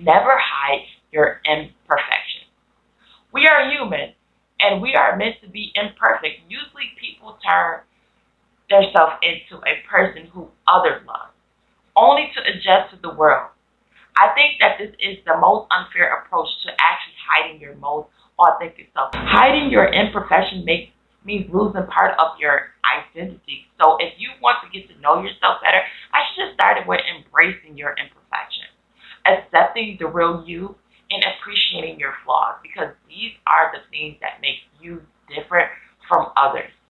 Never hide your imperfections. We are human and we are meant to be imperfect. Usually people turn themselves into a person who others love, only to adjust to the world. I think that this is the most unfair approach to actually hiding your most authentic self. Hiding your imperfection makes means losing part of your identity. So if you want to get to know yourself better, I should just start with embracing your imperfection, accepting the real you, and appreciating your flaws because these are the things that make you different from others.